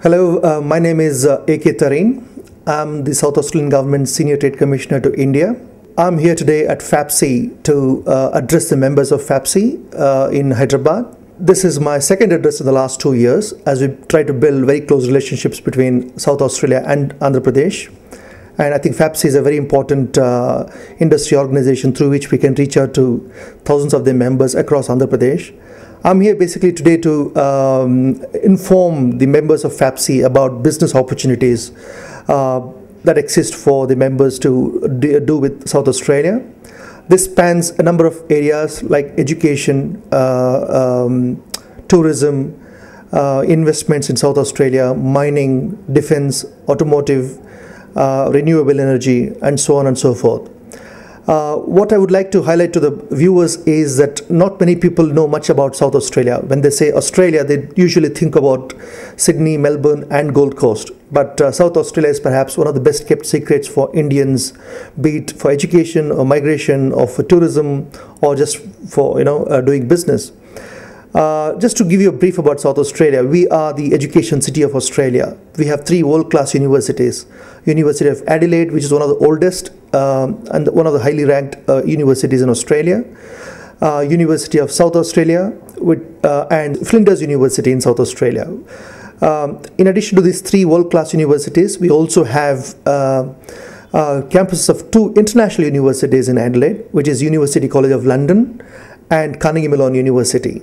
Hello, uh, my name is uh, A.K. Tareen. I'm the South Australian Government Senior Trade Commissioner to India. I'm here today at FAPCCI to uh, address the members of FAPCCI uh, in Hyderabad. This is my second address in the last two years as we try to build very close relationships between South Australia and Andhra Pradesh. And I think FAPCCI is a very important uh, industry organization through which we can reach out to thousands of their members across Andhra Pradesh. I'm here basically today to um, inform the members of FAPCCI about business opportunities uh, that exist for the members to do with South Australia. This spans a number of areas like education, uh, um, tourism, uh, investments in South Australia, mining, defense, automotive, uh, renewable energy, and so on and so forth. Uh, what I would like to highlight to the viewers is that not many people know much about South Australia. When they say Australia, they usually think about Sydney, Melbourne, and Gold Coast. But uh, South Australia is perhaps one of the best kept secrets for Indians, be it for education or migration or for tourism or just for you know uh, doing business. Uh, just to give you a brief about South Australia, we are the education city of Australia. We have three world-class universities. University of Adelaide, which is one of the oldest um, and one of the highly ranked uh, universities in Australia. Uh, University of South Australia with, uh, and Flinders University in South Australia. Um, in addition to these three world-class universities, we also have uh, campuses of two international universities in Adelaide, which is University College of London and Carnegie Mellon University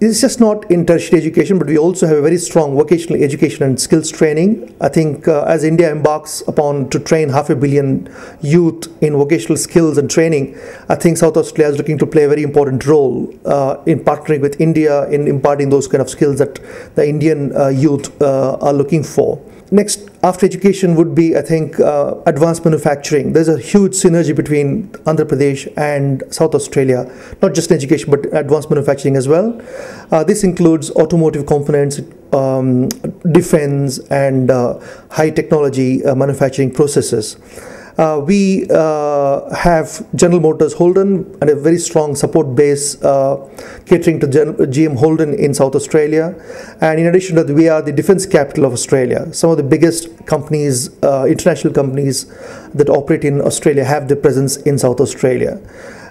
it's just not in tertiary education, but we also have a very strong vocational education and skills training. I think uh, as India embarks upon to train half a billion youth in vocational skills and training, I think South Australia is looking to play a very important role uh, in partnering with India in imparting those kind of skills that the Indian uh, youth uh, are looking for. Next, after education would be, I think, uh, advanced manufacturing. There's a huge synergy between Andhra Pradesh and South Australia, not just in education, but advanced manufacturing as well. Uh, this includes automotive components, um, defense, and uh, high technology uh, manufacturing processes. Uh, we uh, have General Motors Holden and a very strong support base uh, catering to Gen GM Holden in South Australia. And in addition to that, we are the defense capital of Australia. Some of the biggest companies, international companies that operate in Australia have their presence in South Australia.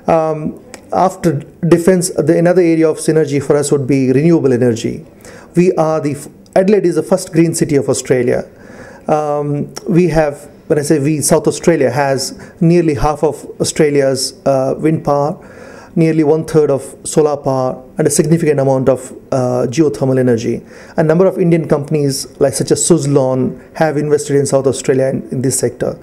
Um, after defense, the another area of synergy for us would be renewable energy. We are the Adelaide is the first green city of Australia. Um, we have when I say we, South Australia has nearly half of Australia's uh, wind power, nearly one third of solar power, and a significant amount of uh, geothermal energy. A number of Indian companies, like such as Suzlon, have invested in South Australia in, in this sector.